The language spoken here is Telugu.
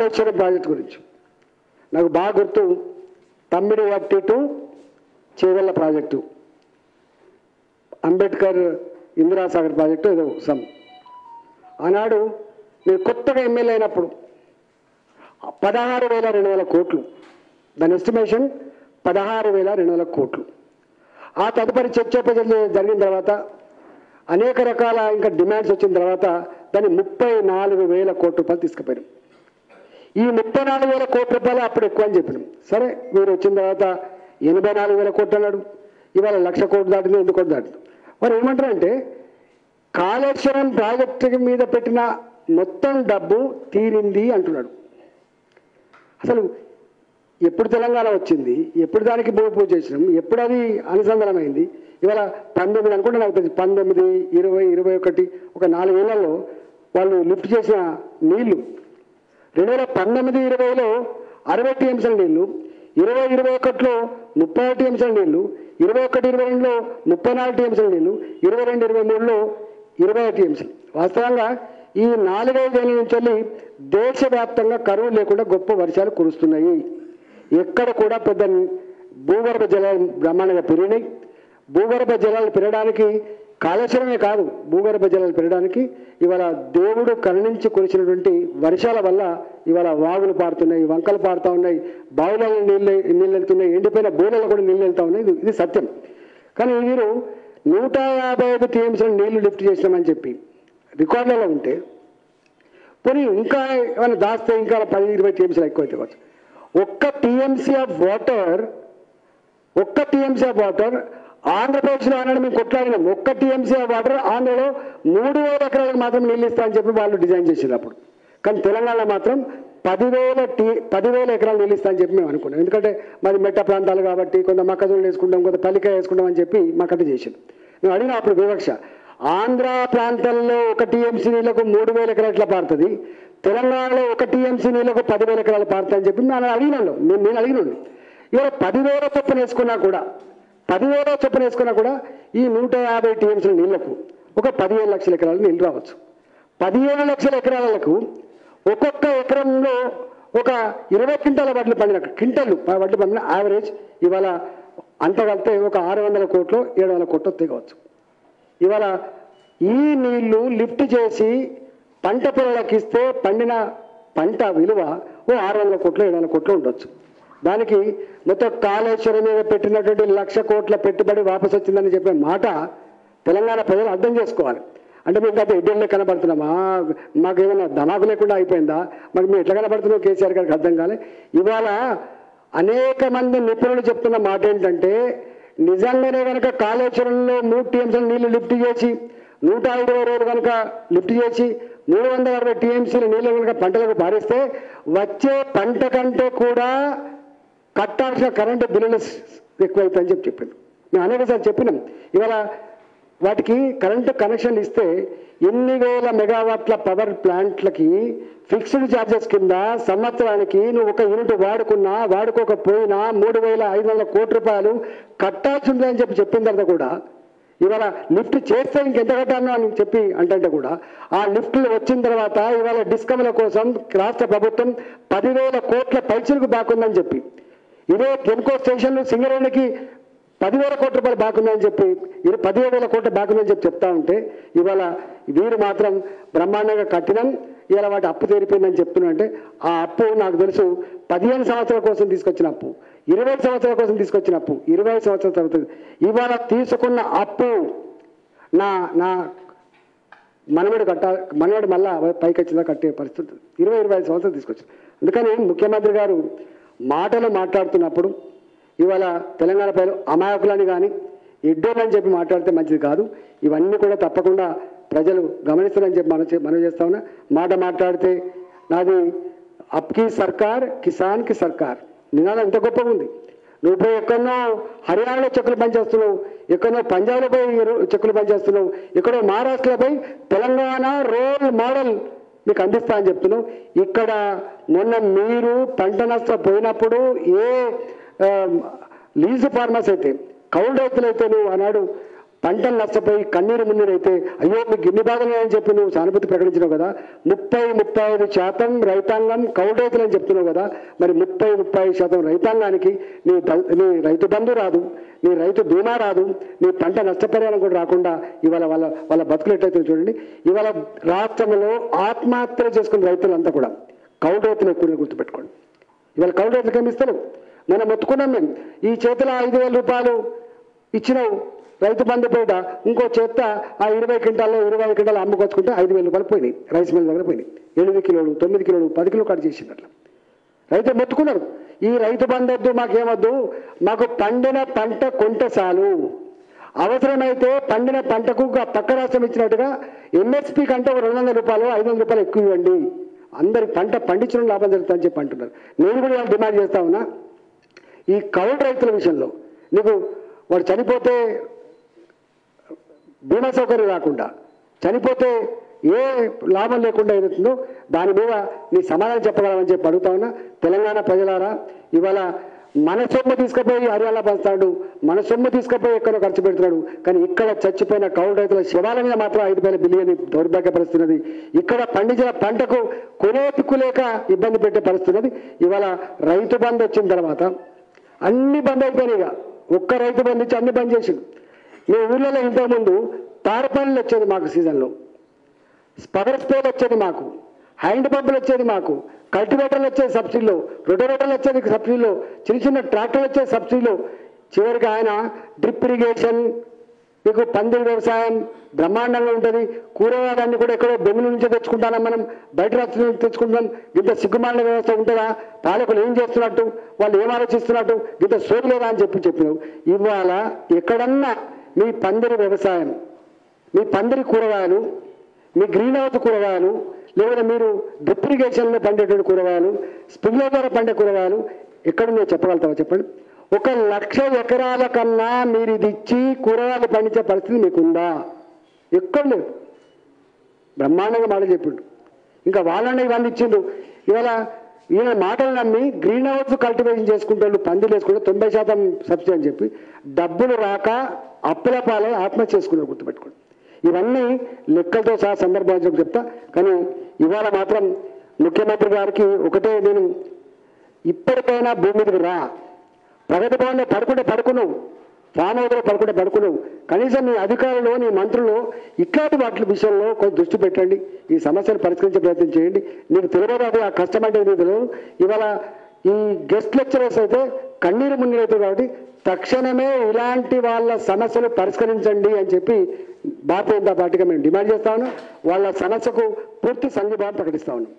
కాళేశ్వరం ప్రాజెక్ట్ గురించి. నాకు బాగా గుర్తు Tummidihatti to Chevella project. Ambedkar Indirasagar project ఏదో సమ్. ఆనాడు నేను కొత్తగా ఎమ్మెల్యే అయినప్పుడు పదహారు వేల రెండు వేల కోట్లు. దాని ఎస్టిమేషన్ పదహారు వేల రెండు వేల కోట్లు. ఆ తదుపరి చర్చ జరిగిన తర్వాత అనేక రకాల ఇంకా డిమాండ్స్ వచ్చిన తర్వాత దాన్ని ముప్పై నాలుగు వేల కోట్ల రూపాయలు తీసుకుపోయారు ఈ ముప్పై నాలుగు వేల కోట్ల రూపాయలు అప్పుడు ఎక్కువ అని చెప్పినాం. సరే మీరు వచ్చిన తర్వాత ఎనభై నాలుగు వేల కోట్లు అన్నాడు. ఇవాళ లక్ష కోట్లు దాటింది రెండు కోట్లు దాటింది. వారు ఏమంటారంటే కాళేశ్వరం ప్రాజెక్టు మీద పెట్టిన మొత్తం డబ్బు తీరింది అంటున్నాడు. అసలు ఎప్పుడు తెలంగాణ వచ్చింది ఎప్పుడు దానికి భూమి పూజ చేసినాం ఎప్పుడు అది అనుసంధానమైంది? ఇవాళ పంతొమ్మిది అనుకుంటే నాకు తెలిసి పంతొమ్మిది ఇరవై ఇరవై ఒకటి ఒక నాలుగేళ్ళలో వాళ్ళు లిఫ్ట్ చేసిన నీళ్ళు రెండు వేల పంతొమ్మిది ఇరవైలో అరవై టీఎంసీల నీళ్ళు ఇరవై ఇరవై ఒకటిలో ముప్పై ఆరు టీఎంసీల నీళ్ళు ఇరవై ఒకటి ఇరవై రెండులో ముప్పై నాలుగు టీఎంసీల నీళ్ళు ఇరవై రెండు ఇరవై మూడులో ఇరవై ఐదు టీఎంసీలు వాస్తవంగా ఈ నాలుగైదేళ్ళ నుంచి వెళ్ళి దేశవ్యాప్తంగా కరువు లేకుండా గొప్ప వర్షాలు కురుస్తున్నాయి. ఎక్కడ కూడా పెద్ద భూగర్భ జలాలు బ్రహ్మాండంగా పెరిగినాయి. భూగర్భ జలాలు పెరగడానికి కాళేశ్వరమే కాదు భూగర్భ జలాలు పెరగడానికి. ఇవాళ దేవుడు కరుణించి కురిసినటువంటి వర్షాల వల్ల ఇవాళ వాగులు పారుతున్నాయి వంకలు పారుతూ ఉన్నాయి బావులలో నీళ్ళు నీళ్ళు వెళ్తున్నాయి ఎండిపోయిన బోనెలు కూడా నీళ్ళు వెళ్తూ ఉన్నాయి. ఇది సత్యం. కానీ మీరు నూట యాభై ఐదు టీఎంసీల నీళ్ళు లిఫ్ట్ చేసినామని చెప్పి రికార్డులలో ఉంటే పోనీ ఇంకా ఏమైనా దాస్తే ఇంకా పది ఇరవై టీఎంసీలు ఎక్కువ అయితే కావచ్చు. ఒక్క టీఎంసీ ఆఫ్ వాటర్ ఒక్క టీఎంసీ ఆఫ్ వాటర్ ఆంధ్రప్రదేశ్లో అన్నాడు మేము కొట్లాడినాం ఒక్క టీఎంసీ వాటర్ ఆంధ్రలో మూడు వేల ఎకరాలకు మాత్రం నీళ్ళు అని చెప్పి వాళ్ళు డిజైన్ చేసారు అప్పుడు. కానీ తెలంగాణలో మాత్రం పదివేల టీ పదివేల ఎకరాలు నీళ్ళు అని చెప్పి మేము అనుకున్నాం. ఎందుకంటే మరి మెట్ట ప్రాంతాలు కాబట్టి కొంత మొక్కజొన్న వేసుకుంటాం కొంత పల్లికాయ వేసుకుంటాం అని చెప్పి మాకట్టు చేసాం మేము అడిగిన అప్పుడు వివక్ష ఆంధ్ర ప్రాంతంలో ఒక టీఎంసీ నీళ్ళకు మూడు వేల ఎకరాలు పారుతుంది? తెలంగాణలో ఒక టీఎంసీ నీళ్ళకు పదివేల ఎకరాలు పారుతాయని చెప్పి నేను అడిగినాను నేను నేను అడిగినాను ఇవాళ పదివేల చొప్పున వేసుకున్నా కూడా పదివేల చొప్పున వేసుకున్నా కూడా ఈ నూట యాభై టీఎంసీల నీళ్ళకు ఒక పదిహేను లక్షల ఎకరాలు నీళ్ళు రావచ్చు. పదిహేను లక్షల ఎకరాలకు ఒక్కొక్క ఎకరంలో ఒక ఇరవై క్వింటాల వడ్లు పండిన క్వింటల్ వడ్లు పండిన యావరేజ్ ఇవాళ అంతగలితే ఒక ఆరు వందల కోట్లు ఏడు వందల కోట్లు తెగవచ్చు ఇవాళ ఈ నీళ్ళు లిఫ్ట్ చేసి పంట పొలాలకు ఇస్తే పండిన పంట విలువ ఓ ఆరు వందల కోట్లు ఏడు వందల కోట్లు ఉండొచ్చు. దానికి మొత్తం కాళేశ్వరం మీద పెట్టినటువంటి లక్ష కోట్ల పెట్టుబడి వాపసు వచ్చిందని చెప్పే మాట తెలంగాణ ప్రజలు అర్థం చేసుకోవాలి. అంటే మేము గత ఎడ్డెళ్ళే కనబడుతున్నామా మాకేమైనా ధమాకు లేకుండా అయిపోయిందా? మరి మేము ఎట్లా కనబడుతున్నాం కేసీఆర్ గారికి అర్థం కాలే. ఇవాళ అనేక మంది నిపుణులు చెప్తున్న మాట ఏంటంటే నిజంగానే కనుక కాళేశ్వరంలో మూడు టీఎంసీలు నీళ్ళు లిఫ్ట్ చేసి నూట ఇరవై రోజులు కనుక లిఫ్ట్ చేసి మూడు వందల అరవై టీఎంసీల నీళ్ళు కనుక పంటలకు పారిస్తే వచ్చే పంట కంటే కూడా కట్టాల్సిన కరెంటు బిల్లులు ఎక్కువైతాయని చెప్పి చెప్పింది మేము అనేకసార్లు చెప్పినాం. ఇవాళ వాటికి కరెంటు కనెక్షన్ ఇస్తే ఎన్ని వేల మెగావాట్ల పవర్ ప్లాంట్లకి ఫిక్స్డ్ ఛార్జెస్ కింద సంవత్సరానికి నువ్వు ఒక యూనిట్ వాడుకున్నా వాడుకోకపోయినా మూడు వేల ఐదు వందల కోట్ల రూపాయలు కట్టాల్సి ఉందని చెప్పి చెప్పిన తర్వాత కూడా ఇవాళ లిఫ్ట్ చేస్తే ఇంకెంత కట్టాను అని చెప్పి అంటే కూడా ఆ లిఫ్ట్లు వచ్చిన తర్వాత ఇవాళ డిస్కమ్ల కోసం రాష్ట్ర ప్రభుత్వం పదివేల కోట్ల పైసలకు బాకుందని చెప్పి ఇదే కెన్కో స్టేషన్లు సింగరేణికి పదివేల కోట్ల రూపాయలు బాగుందని చెప్పి ఇది పదిహేడు వేల కోట్ల బాగుందని చెప్పి చెప్తా ఉంటే ఇవాళ వీరు మాత్రం బ్రహ్మాండంగా కట్టినాం ఇవాళ వాటి అప్పు తీరిపోయిందని చెప్తున్నా అంటే ఆ అప్పు నాకు తెలుసు పదిహేను సంవత్సరాల కోసం తీసుకొచ్చిన అప్పు ఇరవై సంవత్సరాల కోసం తీసుకొచ్చిన అప్పు ఇరవై సంవత్సరాల తర్వాత ఇవాళ తీసుకున్న అప్పు నా నా మనవడు కట్ట మనవడు మళ్ళా పైకి వచ్చిందా కట్టే పరిస్థితి ఇరవై ఇరవై ఐదు సంవత్సరాలు తీసుకొచ్చారు అందుకని ముఖ్యమంత్రి గారు మాటలు మాట్లాడుతున్నప్పుడు ఇవాళ తెలంగాణ ప్రజలు అమాయకులని కానీ ఎడ్డోళ్ళని చెప్పి మాట్లాడితే మంచిది కాదు. ఇవన్నీ కూడా తప్పకుండా ప్రజలు గమనిస్తారని చెప్పి మనం మనం చేస్తా ఉన్నా. మాట మాట్లాడితే నాది అప్కి సర్కార్ కిసాన్కి సర్కార్. నినాదం ఎంత గొప్పగా ఉంది. నువ్వు పోయి ఎక్కడో హర్యానాలో చెక్కులు పనిచేస్తున్నావు ఎక్కడో పంజాబ్లో పోయి చెక్కులు పనిచేస్తున్నావు ఎక్కడో మహారాష్ట్రలో పోయి తెలంగాణ రోల్ మోడల్ మీకు అందిస్తా అని చెప్తున్నాం ఇక్కడ మొన్న మీరు పంట నష్టం పోయినప్పుడు ఏ లీజు ఫార్మర్స్ అయితే కౌలు రైతులైతే నువ్వు ఆనాడు పంటలు నష్టపోయి కన్నీరు మున్నీరు అయితే అయ్యో మీకు ఎన్ని బాధలు అని చెప్పి నువ్వు సానుభూతి ప్రకటించినావు కదా? ముప్పై ముప్పై ఐదు శాతం రైతాంగం కౌలు అని చెప్తున్నావు కదా? మరి ముప్పై ముప్పై శాతం రైతాంగానికి నీ నీ రైతు బంధు రాదు నీ రైతు బీమా రాదు నీ పంట నష్టపరిహారం కూడా రాకుండా ఇవాళ వాళ్ళ వాళ్ళ బతుకులు ఎట్లయితే చూడండి ఇవాళ రాష్ట్రంలో ఆత్మహత్యలు చేసుకున్న రైతులంతా కూడా కౌలు రైతులు ఎక్కువ గుర్తుపెట్టుకోండి. ఇవాళ కౌలు రైతులకు ఏమి ఇస్తారు మనం మొత్తుకున్నాం మేము. ఈ చేతిలో ఐదు వేల రూపాయలు ఇచ్చినావు. రైతు బంధు పేట ఇంకో చేత ఆ ఇరవై క్వింటాల్లో ఇరవై ఐదు క్వింటాలు అమ్ముకొచ్చుకుంటే ఐదు వేల రూపాయలు పోయినాయి. రైస్ మిల్ దగ్గర పోయినాయి. ఎనిమిది కిలోలు తొమ్మిది కిలోలు పది కిలో కట్ చేసింది అట్లా. రైతు మొత్తుకున్నారు. ఈ రైతు బంధు వద్దు మాకేమొద్దు. మాకు పండిన పంట కొంట చాలు. అవసరమైతే పండిన పంటకు పక్క రాష్ట్రం ఇచ్చినట్టుగా ఎంఎస్పీ కంటే ఒక రెండు వందల రూపాయలు ఐదు వందల రూపాయలు ఎక్కువ ఇవ్వండి. అందరి పంట పండించడం లాభం జరుగుతుందని చెప్పి అంటున్నారు. నేను కూడా ఇవాళ డిమాండ్ చేస్తా ఉన్నా. ఈ కౌలు రైతుల విషయంలో నీకు వాడు చనిపోతే బీమా సౌకర్యం రాకుండా చనిపోతే ఏ లాభం లేకుండా ఏదవుతుందో దాని మీద నీ సమాధానం చెప్పగలమని చెప్పి అడుగుతా ఉన్నా. తెలంగాణ ప్రజలారా ఇవాళ మన సొమ్ము తీసుకుపోయి హర్యానా పంచుతాడు మన సొమ్ము తీసుకుపోయి ఎక్కడో ఖర్చు పెడుతున్నాడు కానీ ఇక్కడ చచ్చిపోయిన కౌలు రైతుల శివాల మీద మాత్రం ఐదు వేల బిలియన్ దౌర్భాగ్యపరుస్తున్నది ఇక్కడ పండించిన పంటకు కొనే లేక ఇబ్బంది పెట్టే పరిస్థితున్నది ఇవాళ రైతు బంద్ వచ్చిన తర్వాత అన్ని బంద్ అయిపోయినాయి ఇక. ఒక్క రైతు బంద్ ఇచ్చి అన్ని బంద్ చేసిండు. మీ ఊళ్ళలో ఇంతకుముందు తారపల్లి వచ్చేది మాకు సీజన్లో. పవర్ స్ప్రేలు వచ్చేది మాకు. హ్యాండ్ పంపులు వచ్చేది మాకు. కల్టివేటర్లు వచ్చేది సబ్సిడీలో. రొటోవేటర్లు వచ్చేది సబ్సిడీలో. చిన్న చిన్న ట్రాక్టర్లు వచ్చేది సబ్సిడీలో. చివరికి ఆయన డ్రిప్ ఇరిగేషన్ మీకు పందిరి వ్యవసాయం బ్రహ్మాండంగా ఉంటుంది. కూరగాయలన్నీ కూడా ఎక్కడో బెంగళూరు నుంచే తెచ్చుకుంటాం మనం. బయట రాష్ట్రం నుంచి తెచ్చుకుంటాం. ఇంత సిగ్గుమాల వ్యవస్థ ఉంటుందా? పాలకులు ఏం చేస్తున్నట్టు? వాళ్ళు ఏం ఆలోచిస్తున్నట్టు? ఇంత సోకు లేదా అని చెప్పి చెప్పినావు ఇవాళ ఎక్కడన్నా మీ పందిరి వ్యవసాయం మీ పందిరి కూరగాయలు మీ గ్రీన్ హౌస్ కూరగాయలు లేదా మీరు డ్రిప్ ఇరిగేషన్లో పండేటువంటి కూరగాయలు స్ప్రింక్లర్ ద్వారా పండే కూరగాయలు ఎక్కడుందో చెప్పగలుగుతావా చెప్పండి? ఒక లక్ష ఎకరాల కన్నా మీరు ఇది ఇచ్చి కూరగాయలు పండించే పరిస్థితి మీకుందా? ఎక్కడ లేదు. బ్రహ్మాండంగా మాట చెప్పిండు. ఇంకా వాళ్ళని ఇవన్నీ ఇచ్చిండు ఇవాళ ఈయన మాటలు నమ్మి గ్రీన్ హౌస్ కల్టివేషన్ చేసుకుంటే వాళ్ళు పందిలు వేసుకుంటే తొంభై శాతం సబ్సిడీ అని చెప్పి డబ్బులు రాక అప్పుల పాలై ఆత్మహత్య చేసుకున్నారు గుర్తుపెట్టుకోండి. ఇవన్నీ లెక్కలతో సహా సందర్భాలు చెప్తా. కానీ ఇవాళ మాత్రం ముఖ్యమంత్రి గారికి ఒకటే నేను ఇప్పటికైనా భూమి మీదకి రా. ప్రగతి భవన్లో పడుకుంటే పడుకున్నావు. ఫామ్ పడకుండా పడుకుంటే పడుకున్నావు కనీసం నీ అధికారులు నీ మంత్రులు ఇట్లాంటి వాటి విషయంలో కొంచెం దృష్టి పెట్టండి. ఈ సమస్యను పరిష్కరించే ప్రయత్నం చేయండి. నీకు తెలియదు ఆ కష్టం అంటే నీకు తెలియదు ఇవాళ ఈ గెస్ట్ లెక్చరర్స్ అయితే కన్నీరు మున్నీరు కాబట్టి తక్షణమే ఇలాంటి వాళ్ళ సమస్యలు పరిష్కరించండి అని చెప్పి భారతీయ జనతా పార్టీగా మేము డిమాండ్ చేస్తా ఉన్నాం. వాళ్ళ సమస్యకు పూర్తి సంఘీభావం ప్రకటిస్తా ఉన్నాం.